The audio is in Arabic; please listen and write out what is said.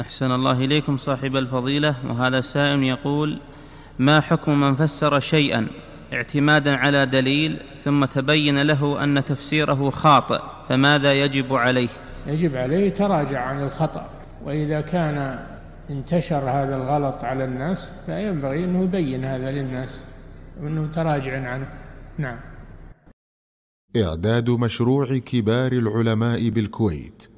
أحسن الله إليكم صاحب الفضيلة وهذا سائل يقول ما حكم من فسر شيئا اعتمادا على دليل ثم تبين له أن تفسيره خاطئ فماذا يجب عليه؟ يجب عليه تراجع عن الخطأ وإذا كان انتشر هذا الغلط على الناس فينبغي أنه يبين هذا للناس وأنه تراجع عنه. نعم. إعداد مشروع كبار العلماء بالكويت.